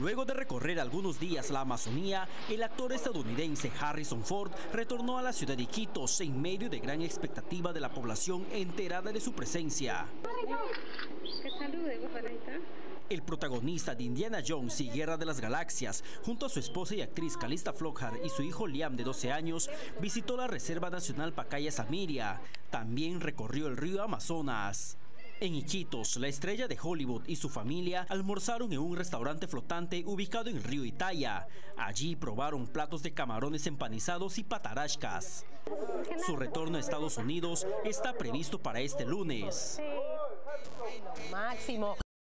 Luego de recorrer algunos días la Amazonía, el actor estadounidense Harrison Ford retornó a la ciudad de Iquitos en medio de gran expectativa de la población enterada de su presencia. El protagonista de Indiana Jones y Guerra de las Galaxias, junto a su esposa y actriz Calista Flockhart y su hijo Liam de 12 años, visitó la Reserva Nacional Pacaya Samiria. También recorrió el río Amazonas. En Iquitos, la estrella de Hollywood y su familia almorzaron en un restaurante flotante ubicado en río Itaya. Allí probaron platos de camarones empanizados y patarascas. Su retorno a Estados Unidos está previsto para este lunes. Máximo.